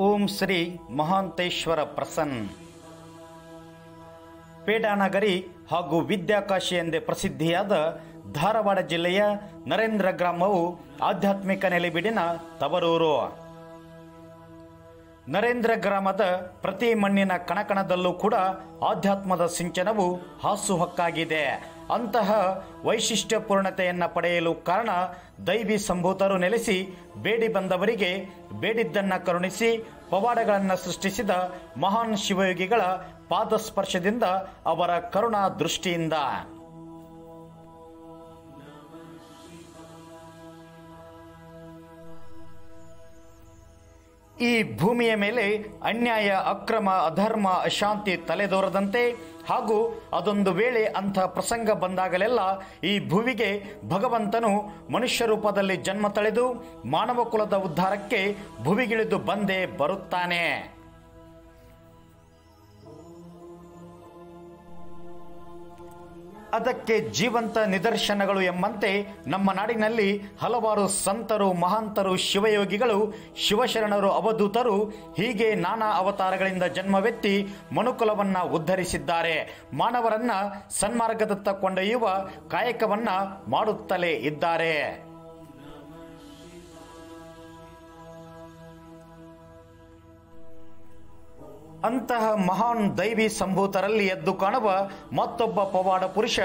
ಓಂ ಶ್ರೀ ಮಹಾಂತೇಶ್ವರ ಪ್ರಸನ್. ಪೇಡಾನಗರಿ ಹಾಗೂ ವಿದ್ಯಾಕಾಶಿ ಎಂದೇ ಪ್ರಸಿದ್ಧಿಯಾದ ಧಾರವಾಡ ಜಿಲ್ಲೆಯ ನರೇಂದ್ರ ಗ್ರಾಮವು ಆಧ್ಯಾತ್ಮಿಕ ನೆಲೆಬಿಡಿನ ತವರೂರು. ನರೇಂದ್ರ ಗ್ರಾಮದ ಪ್ರತಿ ಮಣ್ಣಿನ ಕಣಕಣದಲ್ಲೂ ಕೂಡ ಆಧ್ಯಾತ್ಮದ ಸಿಂಚನವು ಹಾಸುಹಕ್ಕಾಗಿದೆ. ಅಂತಹ ವೈಶಿಷ್ಟ್ಯಪೂರ್ಣತೆಯನ್ನು ಪಡೆಯಲು ಕಾರಣ ದೈವಿ ಸಂಭೂತರು ನೆಲೆಸಿ ಬೇಡಿ ಬಂದವರಿಗೆ ಬೇಡಿದ್ದನ್ನು ಕರುಣಿಸಿ ಪವಾಡಗಳನ್ನು ಸೃಷ್ಟಿಸಿದ ಮಹಾನ್ ಶಿವಯೋಗಿಗಳ ಪಾದಸ್ಪರ್ಶದಿಂದ ಅವರ ಕರುಣಾ ದೃಷ್ಟಿಯಿಂದ ಈ ಭೂಮಿಯ ಮೇಲೆ ಅನ್ಯಾಯ, ಅಕ್ರಮ, ಅಧರ್ಮ, ಅಶಾಂತಿ ತಲೆದೋರದಂತೆ ಹಾಗೂ ಅದೊಂದು ವೇಳೆ ಅಂಥ ಪ್ರಸಂಗ ಬಂದಾಗಲೆಲ್ಲ ಈ ಭುವಿಗೆ ಭಗವಂತನು ಮನುಷ್ಯ ರೂಪದಲ್ಲಿ ಜನ್ಮ ತಳೆದು ಮಾನವ ಕುಲದ ಉದ್ಧಾರಕ್ಕೆ ಭುವಿಗಿಳಿದು ಬಂದೇ ಬರುತ್ತಾನೆ. ಅದಕ್ಕೆ ಜೀವಂತ ನಿದರ್ಶನಗಳು ಎಂಬಂತೆ ನಮ್ಮ ನಾಡಿನಲ್ಲಿ ಹಲವಾರು ಸಂತರು, ಮಹಾಂತರು, ಶಿವಯೋಗಿಗಳು, ಶಿವಶರಣರು, ಅವಧೂತರು ಹೀಗೆ ನಾನಾ ಅವತಾರಗಳಿಂದ ಜನ್ಮವೆತ್ತಿ ಮನುಕುಲವನ್ನು ಉದ್ಧರಿಸಿದ್ದಾರೆ. ಮಾನವರನ್ನ ಸನ್ಮಾರ್ಗದತ್ತ ಕೊಂಡೊಯ್ಯುವ ಕಾಯಕವನ್ನ ಮಾಡುತ್ತಲೇ ಇದ್ದಾರೆ. ಅಂತಹ ಮಹಾನ್ ದೈವಿ ಸಂಭೂತರಲ್ಲಿ ಎದ್ದು ಕಾಣುವ ಮತ್ತೊಬ್ಬ ಪವಾಡ ಪುರುಷ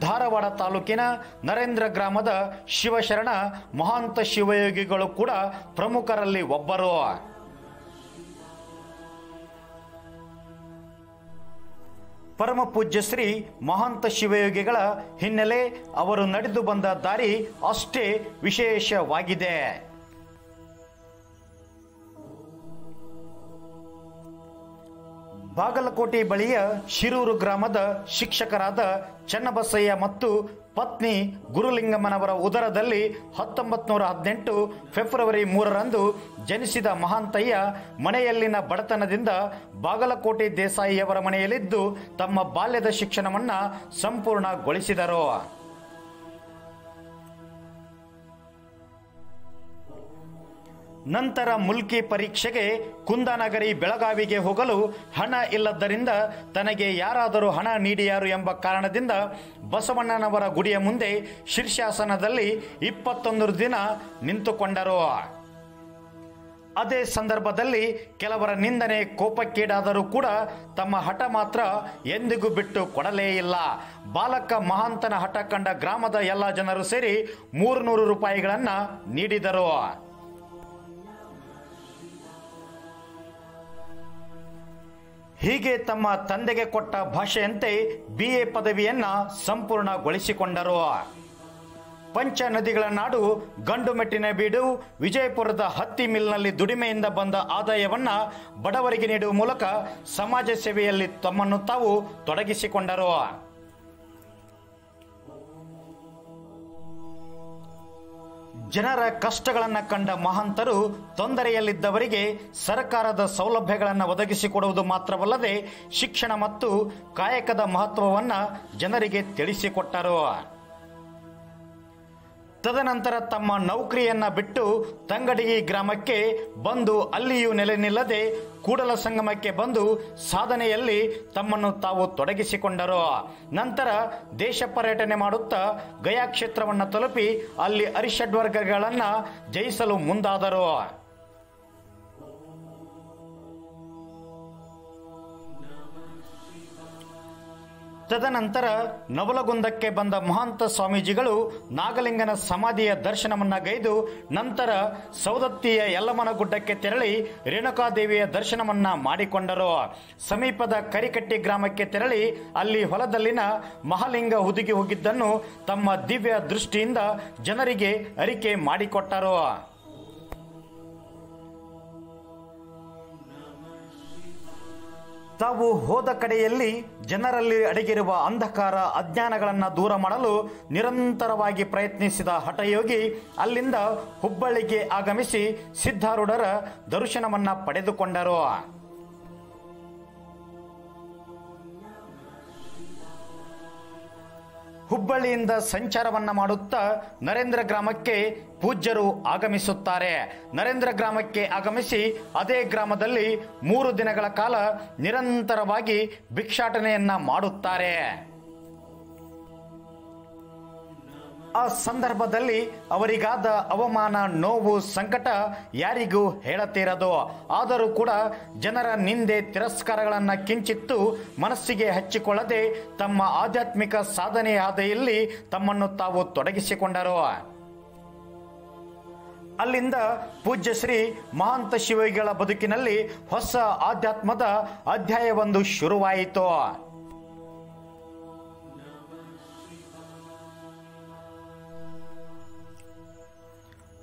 ಧಾರವಾಡ ತಾಲೂಕಿನ ನರೇಂದ್ರ ಗ್ರಾಮದ ಶಿವಶರಣ ಮಹಾಂತ ಶಿವಯೋಗಿಗಳು ಕೂಡ ಪ್ರಮುಖರಲ್ಲಿ ಒಬ್ಬರು. ಪರಮ ಪೂಜ್ಯ ಶ್ರೀ ಮಹಾಂತ ಶಿವಯೋಗಿಗಳ ಹಿನ್ನೆಲೆ ಅವರು ನಡೆದು ಬಂದ ದಾರಿ ಅಷ್ಟೇ ವಿಶೇಷವಾಗಿದೆ. ಬಾಗಲಕೋಟೆ ಬಳಿಯ ಶಿರೂರು ಗ್ರಾಮದ ಶಿಕ್ಷಕರಾದ ಚನ್ನಬಸಯ್ಯ ಮತ್ತು ಪತ್ನಿ ಗುರುಲಿಂಗಮ್ಮನವರ ಉದರದಲ್ಲಿ ಹತ್ತೊಂಬತ್ತು ನೂರ ಹದಿನೆಂಟು ಫೆಬ್ರವರಿ ಮೂರರಂದು ಜನಿಸಿದ ಮಹಾಂತಯ್ಯ ಮನೆಯಲ್ಲಿನ ಬಡತನದಿಂದ ಬಾಗಲಕೋಟೆ ದೇಸಾಯಿಯವರ ಮನೆಯಲ್ಲಿದ್ದು ತಮ್ಮ ಬಾಲ್ಯದ ಶಿಕ್ಷಣವನ್ನು ಸಂಪೂರ್ಣಗೊಳಿಸಿದರು. ನಂತರ ಮುಲ್ಕಿ ಪರೀಕ್ಷೆಗೆ ಕುಂದನಗರಿ ಬೆಳಗಾವಿಗೆ ಹೋಗಲು ಹಣ ಇಲ್ಲದ್ದರಿಂದ ತನಗೆ ಯಾರಾದರೂ ಹಣ ನೀಡಿಯಾರು ಎಂಬ ಕಾರಣದಿಂದ ಬಸವಣ್ಣನವರ ಗುಡಿಯ ಮುಂದೆ ಶೀರ್ಷಾಸನದಲ್ಲಿ ಇಪ್ಪತ್ತೊಂದು ದಿನ ನಿಂತುಕೊಂಡರು. ಅದೇ ಸಂದರ್ಭದಲ್ಲಿ ಕೆಲವರ ನಿಂದನೆ ಕೋಪಕ್ಕೀಡಾದರೂ ಕೂಡ ತಮ್ಮ ಹಠ ಮಾತ್ರ ಎಂದಿಗೂ ಬಿಟ್ಟು ಕೊಡಲೇ ಇಲ್ಲ. ಬಾಲಕ ಮಹಾಂತನ ಹಠ ಕಂಡ ಗ್ರಾಮದ ಎಲ್ಲ ಜನರು ಸೇರಿ ಮೂರು ನೂರು ರೂಪಾಯಿಗಳನ್ನು ನೀಡಿದರು. ಹೀಗೆ ತಮ್ಮ ತಂದೆಗೆ ಕೊಟ್ಟ ಭಾಷೆಯಂತೆ ಬಿ ಎ ಪದವಿಯನ್ನ ಸಂಪೂರ್ಣಗೊಳಿಸಿಕೊಂಡರು. ಪಂಚ ನದಿಗಳ ನಾಡು ಗಂಡುಮೆಟ್ಟಿನ ಬೀಡು, ವಿಜಯಪುರದ ಹತ್ತಿ ಮಿಲ್ನಲ್ಲಿ ದುಡಿಮೆಯಿಂದ ಬಂದ ಆದಾಯವನ್ನ ಬಡವರಿಗೆ ನೀಡುವ ಮೂಲಕ ಸಮಾಜ ಸೇವೆಯಲ್ಲಿ ತಮ್ಮನ್ನು ತಾವು ತೊಡಗಿಸಿಕೊಂಡರು. ಜನರ ಕಷ್ಟಗಳನ್ನು ಕಂಡ ಮಹಂತರು ತೊಂದರೆಯಲ್ಲಿದ್ದವರಿಗೆ ಸರ್ಕಾರದ ಸೌಲಭ್ಯಗಳನ್ನು ಒದಗಿಸಿಕೊಡುವುದು ಮಾತ್ರವಲ್ಲದೆ ಶಿಕ್ಷಣ ಮತ್ತು ಕಾಯಕದ ಮಹತ್ವವನ್ನು ಜನರಿಗೆ ತಿಳಿಸಿಕೊಟ್ಟರು. ತದನಂತರ ತಮ್ಮ ನೌಕರಿಯನ್ನ ಬಿಟ್ಟು ತಂಗಡಿಗಿ ಗ್ರಾಮಕ್ಕೆ ಬಂದು ಅಲ್ಲಿಯೂ ನೆಲೆ ನಿಲ್ಲದೆ ಕೂಡಲ ಸಂಗಮಕ್ಕೆ ಬಂದು ಸಾಧನೆಯಲ್ಲಿ ತಮ್ಮನ್ನು ತಾವು ತೊಡಗಿಸಿಕೊಂಡರು. ನಂತರ ದೇಶ ಪರ್ಯಟನೆ ಮಾಡುತ್ತಾ ಗಯಾ ಕ್ಷೇತ್ರವನ್ನು ತಲುಪಿ ಅಲ್ಲಿ ಅರಿಷಡ್ವರ್ಗಗಳನ್ನು ಜಯಿಸಲು ಮುಂದಾದರು. ತದನಂತರ ನವಲಗುಂದಕ್ಕೆ ಬಂದ ಮಹಾಂತ ಸ್ವಾಮೀಜಿಗಳು ನಾಗಲಿಂಗನ ಸಮಾಧಿಯ ದರ್ಶನವನ್ನ ಗೈದು ನಂತರ ಸೌದತ್ತಿಯ ಯಲ್ಲಮ್ಮನ ಗುಡ್ಡಕ್ಕೆ ತೆರಳಿ ರೇಣುಕಾದೇವಿಯ ದರ್ಶನವನ್ನ ಮಾಡಿಕೊಂಡರು. ಸಮೀಪದ ಕರಿಕಟ್ಟಿ ಗ್ರಾಮಕ್ಕೆ ತೆರಳಿ ಅಲ್ಲಿ ಹೊಲದಲ್ಲಿನ ಮಹಾಲಿಂಗ ಹುದುಗಿ ಹೋಗಿದ್ದನ್ನು ತಮ್ಮ ದಿವ್ಯ ದೃಷ್ಟಿಯಿಂದ ಜನರಿಗೆ ಅರಿಕೆ ಮಾಡಿಕೊಟ್ಟರು. ತಾವು ಹೋದ ಕಡೆಯಲ್ಲಿ ಜನರಲ್ಲಿ ಅಡಗಿರುವ ಅಂಧಕಾರ ಅಜ್ಞಾನಗಳನ್ನು ದೂರ ಮಾಡಲು ನಿರಂತರವಾಗಿ ಪ್ರಯತ್ನಿಸಿದ ಹಠಯೋಗಿ ಅಲ್ಲಿಂದ ಹುಬ್ಬಳ್ಳಿಗೆ ಆಗಮಿಸಿ ಸಿದ್ಧಾರೂಢರ ದರ್ಶನವನ್ನು ಪಡೆದುಕೊಂಡರು. ಹುಬ್ಬಳ್ಳಿಯಿಂದ ಸಂಚಾರವನ್ನ ಮಾಡುತ್ತಾ ನರೇಂದ್ರ ಗ್ರಾಮಕ್ಕೆ ಪೂಜ್ಯರು ಆಗಮಿಸುತ್ತಾರೆ. ನರೇಂದ್ರ ಗ್ರಾಮಕ್ಕೆ ಆಗಮಿಸಿ ಅದೇ ಗ್ರಾಮದಲ್ಲಿ ಮೂರು ದಿನಗಳ ಕಾಲ ನಿರಂತರವಾಗಿ ಭಿಕ್ಷಾಟನೆಯನ್ನ ಮಾಡುತ್ತಾರೆ. ಆ ಸಂದರ್ಭದಲ್ಲಿ ಅವರಿಗಾದ ಅವಮಾನ, ನೋವು, ಸಂಕಟ ಯಾರಿಗೂ ಹೇಳತೀರದು. ಆದರೂ ಕೂಡ ಜನರ ನಿಂದೆ ತಿರಸ್ಕಾರಗಳನ್ನು ಕಿಂಚಿತ್ತು ಮನಸ್ಸಿಗೆ ಹಚ್ಚಿಕೊಳ್ಳದೆ ತಮ್ಮ ಆಧ್ಯಾತ್ಮಿಕ ಸಾಧನೆಯ ಹಾದಿಯಲ್ಲಿ ತಮ್ಮನ್ನು ತಾವು ತೊಡಗಿಸಿಕೊಂಡರು. ಅಲ್ಲಿಂದ ಪೂಜ್ಯ ಶ್ರೀ ಮಹಾಂತ ಶಿವಗಳ ಬದುಕಿನಲ್ಲಿ ಹೊಸ ಆಧ್ಯಾತ್ಮದ ಅಧ್ಯಾಯವೊಂದು ಶುರುವಾಯಿತು.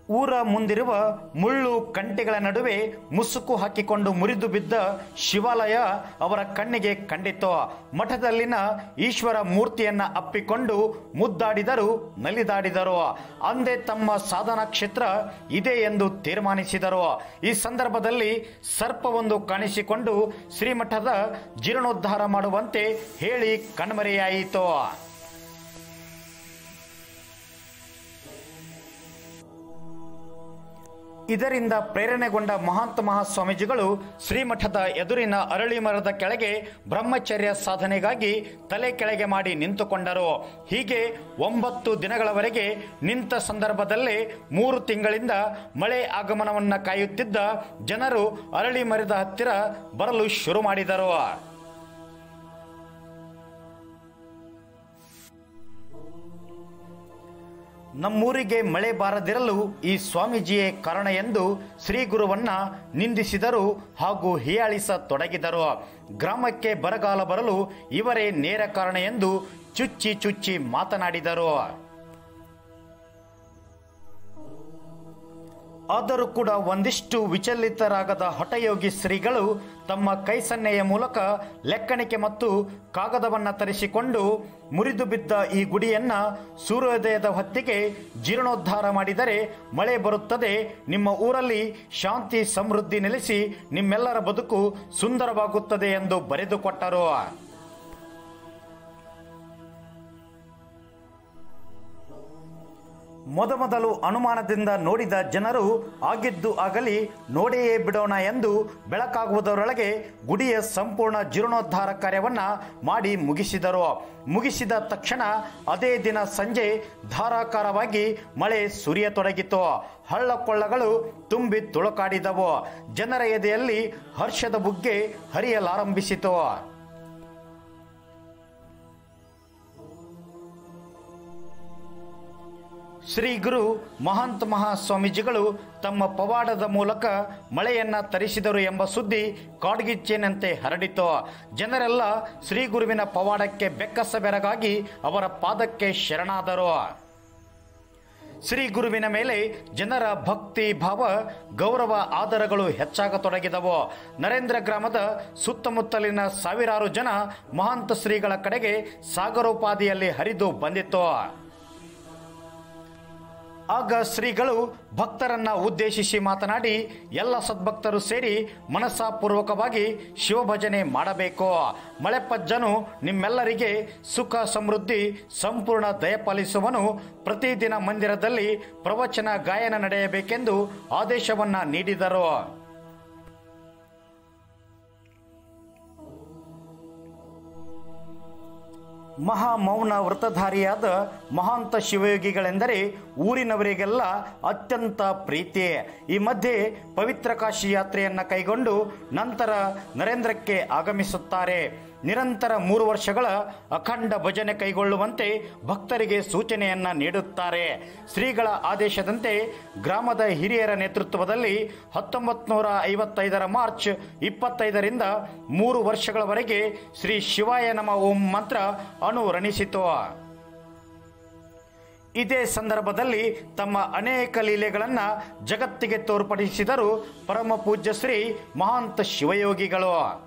ಊರ ಮುಂದಿರುವ ಮುಳ್ಳು ಕಂಟೆಗಳ ನಡುವೆ ಮುಸುಕು ಹಾಕಿಕೊಂಡು ಮುರಿದು ಬಿದ್ದ ಶಿವಾಲಯ ಅವರ ಕಣ್ಣಿಗೆ ಕಂಡಿತು ಮಠದಲ್ಲಿನ ಈಶ್ವರ ಮೂರ್ತಿಯನ್ನ ಅಪ್ಪಿಕೊಂಡು ಮುದ್ದಾಡಿದರು, ನಲಿದಾಡಿದರು. ಅಂದೇ ತಮ್ಮ ಸಾಧನಾ ಕ್ಷೇತ್ರ ಇದೆ ಎಂದು ತೀರ್ಮಾನಿಸಿದರು. ಈ ಸಂದರ್ಭದಲ್ಲಿ ಸರ್ಪವೊಂದು ಕಾಣಿಸಿಕೊಂಡು ಶ್ರೀಮಠದ ಜೀರ್ಣೋದ್ಧಾರ ಮಾಡುವಂತೆ ಹೇಳಿ ಕಣ್ಮರೆಯಾಯಿತು. ಇದರಿಂದ ಪ್ರೇರಣೆಗೊಂಡ ಮಹಾಂತ ಮಹಾಸ್ವಾಮೀಜಿಗಳು ಶ್ರೀಮಠದ ಎದುರಿನ ಅರಳಿ ಮರದ ಕೆಳಗೆ ಬ್ರಹ್ಮಚರ್ಯ ಸಾಧನೆಗಾಗಿ ತಲೆ ಕೆಳಗೆ ಮಾಡಿ ನಿಂತುಕೊಂಡರು. ಹೀಗೆ ಒಂಬತ್ತು ದಿನಗಳವರೆಗೆ ನಿಂತ ಸಂದರ್ಭದಲ್ಲೇ ಮೂರು ತಿಂಗಳಿಂದ ಮಳೆ ಆಗಮನವನ್ನು ಕಾಯುತ್ತಿದ್ದ ಜನರು ಅರಳಿ ಮರದ ಹತ್ತಿರ ಬರಲು ಶುರು ಮಾಡಿದರು. ನಮ್ಮೂರಿಗೆ ಮಳೆ ಬಾರದಿರಲು ಈ ಸ್ವಾಮೀಜಿಯೇ ಕಾರಣ ಎಂದು ಶ್ರೀ ಗುರುವನ್ನ ನಿಂದಿಸಿದರು ಹಾಗೂ ಹೀಯಾಳಿಸತೊಡಗಿದರು ಗ್ರಾಮಕ್ಕೆ ಬರಗಾಲ ಬರಲು ಇವರೇ ನೇರ ಕಾರಣ ಎಂದು ಚುಚ್ಚಿ ಚುಚ್ಚಿ ಮಾತನಾಡಿದರು. ಆದರೂ ಕೂಡ ಒಂದಿಷ್ಟು ವಿಚಲಿತರಾಗದ ಹಠಯೋಗಿ ಶ್ರೀಗಳು ತಮ್ಮ ಕೈ ಸನ್ನೆಯ ಮೂಲಕ ಲೆಕ್ಕಣಿಕೆ ಮತ್ತು ಕಾಗದವನ್ನು ತರಿಸಿಕೊಂಡು ಮುರಿದು ಬಿದ್ದ ಈ ಗುಡಿಯನ್ನ ಸೂರ್ಯೋದಯದ ಹೊತ್ತಿಗೆ ಜೀರ್ಣೋದ್ಧಾರ ಮಾಡಿದರೆ ಮಳೆ ಬರುತ್ತದೆ. ನಿಮ್ಮ ಊರಲ್ಲಿ ಶಾಂತಿ ಸಮೃದ್ಧಿ ನೆಲೆಸಿ ನಿಮ್ಮೆಲ್ಲರ ಬದುಕು ಸುಂದರವಾಗುತ್ತದೆ ಎಂದು ಬರೆದುಕೊಟ್ಟರು. ಮೊದಮೊದಲು ಅನುಮಾನದಿಂದ ನೋಡಿದ ಜನರು ಆಗಿದ್ದು ಆಗಲಿ ನೋಡೆಯೇ ಬಿಡೋಣ ಎಂದು ಬೆಳಕಾಗುವುದರೊಳಗೆ ಗುಡಿಯ ಸಂಪೂರ್ಣ ಜೀರ್ಣೋದ್ಧಾರ ಕಾರ್ಯವನ್ನ ಮಾಡಿ ಮುಗಿಸಿದರು. ಮುಗಿಸಿದ ತಕ್ಷಣ ಅದೇ ದಿನ ಸಂಜೆ ಧಾರಾಕಾರವಾಗಿ ಮಳೆ ಸುರಿಯತೊಡಗಿತು. ಹಳ್ಳಕೊಳ್ಳಗಳು ತುಂಬಿ ತುಳುಕಾಡಿದವು. ಜನರ ಎದೆಯಲ್ಲಿ ಹರ್ಷದ ಬುಗ್ಗೆ ಹರಿಯಲಾರಂಭಿಸಿತು. ಶ್ರೀ ಗುರು ಮಹಂತ ಮಹಾಸ್ವಾಮೀಜಿಗಳು ತಮ್ಮ ಪವಾಡದ ಮೂಲಕ ಮಳೆಯನ್ನ ತರಿಸಿದರು ಎಂಬ ಸುದ್ದಿ ಕಾಡ್ಗಿಚ್ಚೇನಂತೆ ಹರಡಿತು. ಜನರೆಲ್ಲ ಶ್ರೀ ಗುರುವಿನ ಪವಾಡಕ್ಕೆ ಬೆಕ್ಕಸ ಬೆರಗಾಗಿ ಅವರ ಪಾದಕ್ಕೆ ಶರಣಾದರು. ಶ್ರೀ ಗುರುವಿನ ಮೇಲೆ ಜನರ ಭಕ್ತಿ ಭಾವ, ಗೌರವ ಆದರಗಳು ಹೆಚ್ಚಾಗತೊಡಗಿದವು. ನರೇಂದ್ರ ಗ್ರಾಮದ ಸುತ್ತಮುತ್ತಲಿನ ಸಾವಿರಾರು ಜನ ಮಹಾಂತ ಶ್ರೀಗಳ ಕಡೆಗೆ ಸಾಗರೋಪಾದಿಯಲ್ಲಿ ಹರಿದು ಬಂದಿತ್ತು. ಆಗ ಶ್ರೀಗಳು ಭಕ್ತರನ್ನ ಉದ್ದೇಶಿಸಿ ಮಾತನಾಡಿ, ಎಲ್ಲ ಸದ್ಭಕ್ತರು ಸೇರಿ ಮನಸ್ಸಾಪೂರ್ವಕವಾಗಿ ಶಿವಭಜನೆ ಮಾಡಬೇಕು. ಮಳೆಪಜ್ಜನು ನಿಮ್ಮೆಲ್ಲರಿಗೆ ಸುಖ, ಸಮೃದ್ಧಿ, ಸಂಪೂರ್ಣ ದಯಪಾಲಿಸುವನು ಪ್ರತಿದಿನ ಮಂದಿರದಲ್ಲಿ ಪ್ರವಚನ, ಗಾಯನ ನಡೆಯಬೇಕೆಂದು ಆದೇಶವನ್ನ ನೀಡಿದರು. ಮಹಾಮೌನ ವ್ರತಧಾರಿಯಾದ ಮಹಾಂತ ಶಿವಯೋಗಿಗಳೆಂದರೆ ಊರಿನವರಿಗೆಲ್ಲ ಅತ್ಯಂತ ಪ್ರೀತಿಯೇ ಈ ಮಧ್ಯೆ ಪವಿತ್ರ ಕಾಶಿ ಯಾತ್ರೆಯನ್ನು ಕೈಗೊಂಡು ನಂತರ ನರೇಂದ್ರಕ್ಕೆ ಆಗಮಿಸುತ್ತಾರೆ. ನಿರಂತರ ಮೂರು ವರ್ಷಗಳ ಅಖಂಡ ಭಜನೆ ಕೈಗೊಳ್ಳುವಂತೆ ಭಕ್ತರಿಗೆ ಸೂಚನೆಯನ್ನ ನೀಡುತ್ತಾರೆ. ಶ್ರೀಗಳ ಆದೇಶದಂತೆ ಗ್ರಾಮದ ಹಿರಿಯರ ನೇತೃತ್ವದಲ್ಲಿ ಹತ್ತೊಂಬತ್ತು ನೂರ ಐವತ್ತೈದರ ಮಾರ್ಚ್ ಇಪ್ಪತ್ತೈದರಿಂದ ಮೂರು ವರ್ಷಗಳವರೆಗೆ ಶ್ರೀ ಶಿವಾಯ ನಮ ಓಂ ಮಂತ್ರ ಅನುರಣಿಸಿತು. ಇದೇ ಸಂದರ್ಭದಲ್ಲಿ ತಮ್ಮ ಅನೇಕ ಲೀಲೆಗಳನ್ನು ಜಗತ್ತಿಗೆ ತೋರ್ಪಡಿಸಿದರು ಪರಮ ಪೂಜ್ಯ ಶ್ರೀ ಮಹಾಂತ ಶಿವಯೋಗಿಗಳು.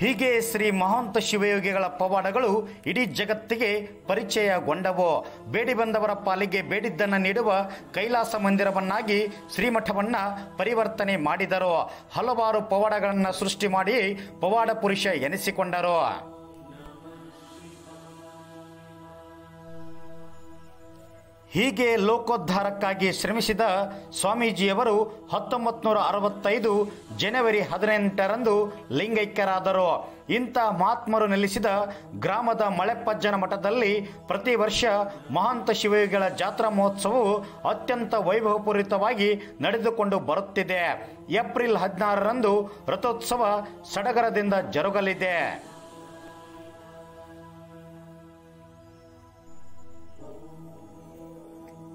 ಹೀಗೆ ಶ್ರೀ ಮಹಾಂತ ಶಿವಯೋಗಿಗಳ ಪವಾಡಗಳು ಇಡೀ ಜಗತ್ತಿಗೆ ಪರಿಚಯಗೊಂಡವು. ಬೇಡಿ ಬಂದವರ ಪಾಲಿಗೆ ಬೇಡಿದ್ದನ್ನು ನೀಡುವ ಕೈಲಾಸ ಮಂದಿರವನ್ನಾಗಿ ಶ್ರೀಮಠವನ್ನ ಪರಿವರ್ತನೆ ಮಾಡಿದರು. ಹಲವಾರು ಪವಾಡಗಳನ್ನು ಸೃಷ್ಟಿ ಮಾಡಿ ಪವಾಡ ಪುರುಷ ಎನಿಸಿಕೊಂಡರು. ಹೀಗೆ ಲೋಕೋದ್ಧಾರಕ್ಕಾಗಿ ಶ್ರಮಿಸಿದ ಸ್ವಾಮೀಜಿಯವರು ಹತ್ತೊಂಬತ್ತು ನೂರ ಅರವತ್ತೈದು ಜನವರಿ ಹದಿನೆಂಟರಂದು ಲಿಂಗೈಕ್ಯರಾದರು. ಇಂಥ ಮಹಾತ್ಮರು ನೆಲೆಸಿದ ಗ್ರಾಮದ ಮಳೆಪಜ್ಜನ ಮಠದಲ್ಲಿ ಪ್ರತಿ ವರ್ಷ ಮಹಾಂತ ಶಿವಯೋಗಿಗಳ ಜಾತ್ರಾ ಮಹೋತ್ಸವವು ಅತ್ಯಂತ ವೈಭವಪೂರಿತವಾಗಿ ನಡೆದುಕೊಂಡು ಬರುತ್ತಿದೆ. ಏಪ್ರಿಲ್ ಹದಿನಾರರಂದು ರಥೋತ್ಸವ ಸಡಗರದಿಂದ ಜರುಗಲಿದೆ.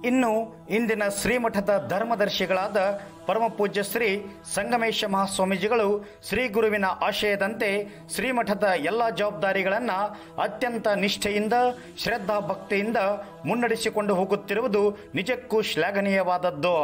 ಇನ್ನು ಇಂದಿನ ಶ್ರೀಮಠದ ಧರ್ಮದರ್ಶಿಗಳಾದ ಪರಮ ಪೂಜ್ಯ ಶ್ರೀ ಸಂಗಮೇಶ ಮಹಾಸ್ವಾಮೀಜಿಗಳು ಶ್ರೀ ಗುರುವಿನ ಆಶಯದಂತೆ ಶ್ರೀಮಠದ ಎಲ್ಲ ಜವಾಬ್ದಾರಿಗಳನ್ನು ಅತ್ಯಂತ ನಿಷ್ಠೆಯಿಂದ ಶ್ರದ್ಧಾ ಭಕ್ತಿಯಿಂದ ಮುನ್ನಡೆಸಿಕೊಂಡು ಹೋಗುತ್ತಿರುವುದು ನಿಜಕ್ಕೂ ಶ್ಲಾಘನೀಯವಾದದ್ದು.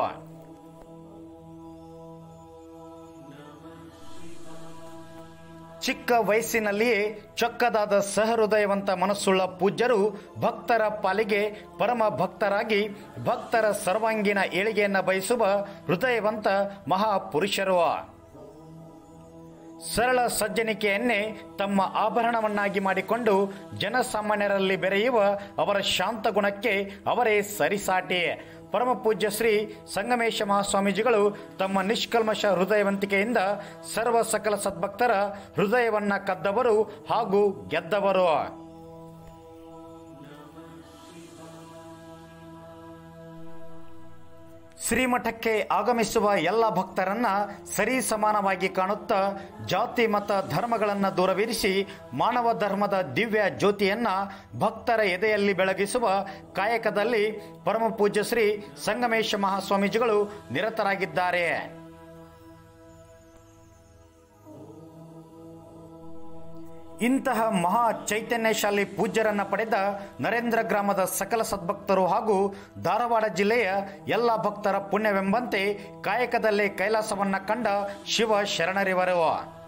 ಚಿಕ್ಕ ವಯಸ್ಸಿನಲ್ಲಿಯೇ ಚೊಕ್ಕದಾದ ಸಹೃದಯವಂತ ಮನಸ್ಸುಳ್ಳ ಪೂಜ್ಯರು ಭಕ್ತರ ಪಾಲಿಗೆ ಪರಮ ಭಕ್ತರಾಗಿ ಭಕ್ತರ ಸರ್ವಾಂಗೀಣ ಏಳಿಗೆಯನ್ನು ಬಯಸುವ ಹೃದಯವಂತ ಮಹಾಪುರುಷರು. ಸರಳ ಸಜ್ಜನಿಕೆಯನ್ನೇ ತಮ್ಮ ಆಭರಣವನ್ನಾಗಿ ಮಾಡಿಕೊಂಡು ಜನಸಾಮಾನ್ಯರಲ್ಲಿ ಬೆರೆಯುವ ಅವರ ಶಾಂತ ಗುಣಕ್ಕೆ ಅವರೇ ಸರಿಸಾಟಿ. ಪರಮ ಪೂಜ್ಯ ಶ್ರೀ ಸಂಗಮೇಶ ಮಹಾಸ್ವಾಮೀಜಿಗಳು ತಮ್ಮ ನಿಷ್ಕಲ್ಮಶ ಹೃದಯವಂತಿಕೆಯಿಂದ ಸರ್ವ ಸಕಲ ಸದ್ಭಕ್ತರ ಹೃದಯವನ್ನ ಕದ್ದವರು ಹಾಗೂ ಗೆದ್ದವರು. ಶ್ರೀಮಠಕ್ಕೆ ಆಗಮಿಸುವ ಎಲ್ಲ ಭಕ್ತರನ್ನ ಸರಿ ಸಮಾನವಾಗಿ ಕಾಣುತ್ತಾ ಜಾತಿ, ಮತ, ಧರ್ಮಗಳನ್ನು ದೂರವಿರಿಸಿ ಮಾನವ ಧರ್ಮದ ದಿವ್ಯ ಜ್ಯೋತಿಯನ್ನ ಭಕ್ತರ ಎದೆಯಲ್ಲಿ ಬೆಳಗಿಸುವ ಕಾಯಕದಲ್ಲಿ ಪರಮ ಪೂಜ್ಯ ಶ್ರೀ ಸಂಗಮೇಶ ಮಹಾಸ್ವಾಮೀಜಿಗಳು ನಿರತರಾಗಿದ್ದಾರೆ. ಇಂತಹ ಮಹಾ ಚೈತನ್ಯಶಾಲಿ ಪೂಜ್ಯರನ್ನು ಪಡೆದ ನರೇಂದ್ರ ಗ್ರಾಮದ ಸಕಲ ಸದ್ಭಕ್ತರು ಹಾಗೂ ಧಾರವಾಡ ಜಿಲ್ಲೆಯ ಎಲ್ಲ ಭಕ್ತರ ಪುಣ್ಯವೆಂಬಂತೆ ಕಾಯಕದಲ್ಲಿ ಕೈಲಾಸವನ್ನ ಕಂಡ ಶಿವ ಶರಣರಿವರು.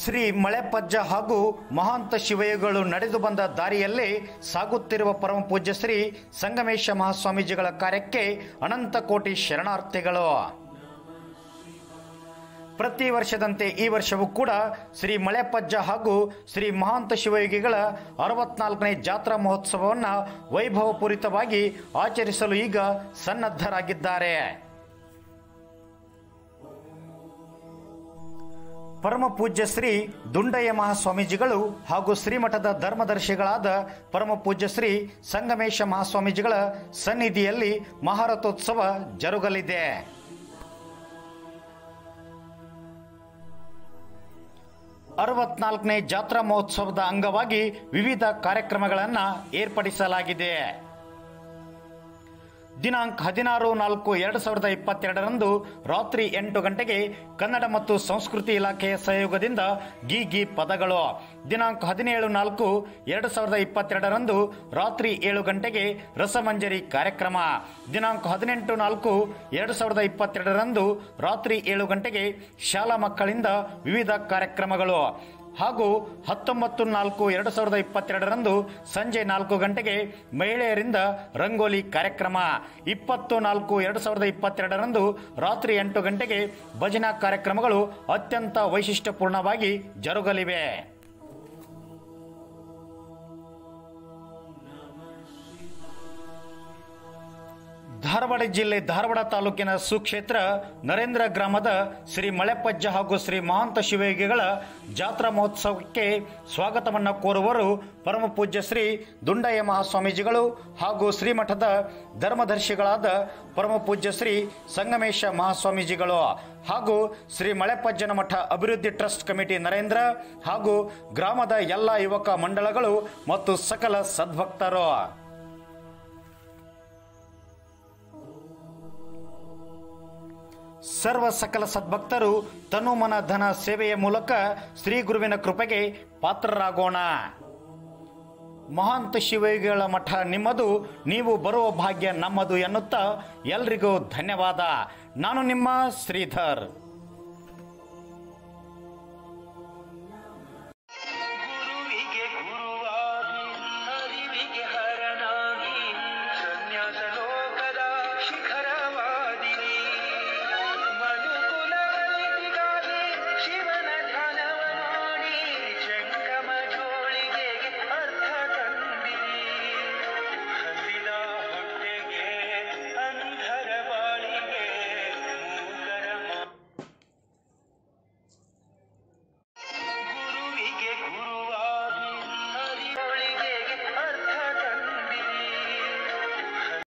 ಶ್ರೀ ಮಳೆಪಜ್ಜ ಹಾಗೂ ಮಹಾಂತ ಶಿವಯುಗಳು ನಡೆದು ಬಂದ ದಾರಿಯಲ್ಲೇ ಸಾಗುತ್ತಿರುವ ಪರಮ ಪೂಜ್ಯ ಶ್ರೀ ಸಂಗಮೇಶ ಮಹಾಸ್ವಾಮೀಜಿಗಳ ಕಾರ್ಯಕ್ಕೆ ಅನಂತ ಕೋಟಿ ಶರಣಾರ್ಥಿಗಳು. ಪ್ರತಿ ವರ್ಷದಂತೆ ಈ ವರ್ಷವೂ ಕೂಡ ಶ್ರೀ ಮಳೆಪಜ್ಜ ಹಾಗೂ ಶ್ರೀ ಮಹಾಂತ ಶಿವಯೋಗಿಗಳ ಅರವತ್ನಾಲ್ಕನೇ ಜಾತ್ರಾ ಮಹೋತ್ಸವವನ್ನು ವೈಭವಪೂರಿತವಾಗಿ ಆಚರಿಸಲು ಈಗ ಸನ್ನದ್ಧರಾಗಿದ್ದಾರೆ. ಪರಮ ಪೂಜ್ಯ ಶ್ರೀ ದುಂಡಯ್ಯ ಮಹಾಸ್ವಾಮೀಜಿಗಳು ಹಾಗೂ ಶ್ರೀಮಠದ ಧರ್ಮದರ್ಶಿಗಳಾದ ಪರಮ ಪೂಜ್ಯ ಶ್ರೀ ಸಂಗಮೇಶ ಮಹಾಸ್ವಾಮೀಜಿಗಳ ಸನ್ನಿಧಿಯಲ್ಲಿ ಮಹಾರಥೋತ್ಸವ ಜರುಗಲಿದೆ. ಅರವತ್ನಾಲ್ಕನೇ ಜಾತ್ರಾ ಮಹೋತ್ಸವದ ಅಂಗವಾಗಿ ವಿವಿಧ ಕಾರ್ಯಕ್ರಮಗಳನ್ನು ಏರ್ಪಡಿಸಲಾಗಿದೆ. ದಿನಾಂಕ ಹದಿನಾರು ನಾಲ್ಕು ಎರಡು ಸಾವಿರದ ಇಪ್ಪತ್ತೆರಡರಂದು ರಾತ್ರಿ ಎಂಟು ಗಂಟೆಗೆ ಕನ್ನಡ ಮತ್ತು ಸಂಸ್ಕೃತಿ ಇಲಾಖೆಯ ಸಹಯೋಗದಿಂದ ಗಿ ಗಿ ಪದಗಳು. ದಿನಾಂಕ ಹದಿನೇಳು ನಾಲ್ಕು ಎರಡು ಸಾವಿರದ ಇಪ್ಪತ್ತೆರಡರಂದು ರಾತ್ರಿ ಏಳು ಗಂಟೆಗೆ ರಸಮಂಜರಿ ಕಾರ್ಯಕ್ರಮ. ದಿನಾಂಕ ಹದಿನೆಂಟು ನಾಲ್ಕು ಎರಡು ಸಾವಿರದ ಇಪ್ಪತ್ತೆರಡರಂದು ರಾತ್ರಿ ಏಳು ಗಂಟೆಗೆ ಶಾಲಾ ಮಕ್ಕಳಿಂದ ವಿವಿಧ ಕಾರ್ಯಕ್ರಮಗಳು. ಹಾಗೂ ಹತ್ತೊಂಬತ್ತು ನಾಲ್ಕು ಎರಡು ಸಾವಿರದ ಇಪ್ಪತ್ತೆರಡರಂದು ಸಂಜೆ ನಾಲ್ಕು ಗಂಟೆಗೆ ಮಹಿಳೆಯರಿಂದ ರಂಗೋಲಿ ಕಾರ್ಯಕ್ರಮ. ಇಪ್ಪತ್ತು ನಾಲ್ಕು ಎರಡು ಸಾವಿರದ ಇಪ್ಪತ್ತೆರಡರಂದು ರಾತ್ರಿ ಎಂಟು ಗಂಟೆಗೆ ಭಜನಾ ಕಾರ್ಯಕ್ರಮಗಳು ಅತ್ಯಂತ ವೈಶಿಷ್ಟ್ಯಪೂರ್ಣವಾಗಿ ಜರುಗಲಿವೆ. ಧಾರವಾಡ ಜಿಲ್ಲೆ ಧಾರವಾಡ ತಾಲೂಕಿನ ಸುಕ್ಷೇತ್ರ ನರೇಂದ್ರ ಗ್ರಾಮದ ಶ್ರೀ ಮಳೆಪಜ್ಜ ಹಾಗೂ ಶ್ರೀ ಮಹಾಂತ ಶಿವಯೋಗಿಗಳ ಜಾತ್ರಾ ಮಹೋತ್ಸವಕ್ಕೆ ಸ್ವಾಗತವನ್ನು ಕೋರುವರು ಪರಮ ಪೂಜ್ಯ ಶ್ರೀ ದುಂಡಯ್ಯ ಮಹಾಸ್ವಾಮೀಜಿಗಳು ಹಾಗೂ ಶ್ರೀಮಠದ ಧರ್ಮದರ್ಶಿಗಳಾದ ಪರಮ ಪೂಜ್ಯ ಶ್ರೀ ಸಂಗಮೇಶ ಮಹಾಸ್ವಾಮೀಜಿಗಳು ಹಾಗೂ ಶ್ರೀ ಮಳೆಪಜ್ಜನ ಮಠ ಅಭಿವೃದ್ಧಿ ಟ್ರಸ್ಟ್ ಕಮಿಟಿ ನರೇಂದ್ರ ಹಾಗೂ ಗ್ರಾಮದ ಎಲ್ಲ ಯುವಕ ಮಂಡಳಗಳು ಮತ್ತು ಸಕಲ ಸದ್ಭಕ್ತರು. ಸರ್ವ ಸಕಲ ಸದ್ಭಕ್ತರು ತನು ಮನ ಧನ ಸೇವೆಯ ಮೂಲಕ ಶ್ರೀ ಗುರುವಿನ ಕೃಪೆಗೆ ಪಾತ್ರರಾಗೋಣ. ಮಹಾಂತ ಶಿವಗಳ ಮಠ ನಿಮ್ಮದು, ನೀವು ಬರುವ ಭಾಗ್ಯ ನಮ್ಮದು ಎನ್ನುತ್ತಾ ಎಲ್ರಿಗೂ ಧನ್ಯವಾದ. ನಾನು ನಿಮ್ಮ ಶ್ರೀಧರ್.